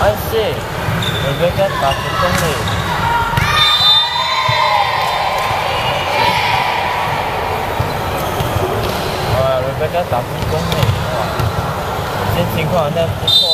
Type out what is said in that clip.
安心，你别跟打成功的。哇，你别跟打成功的，哇，这情况好像不错。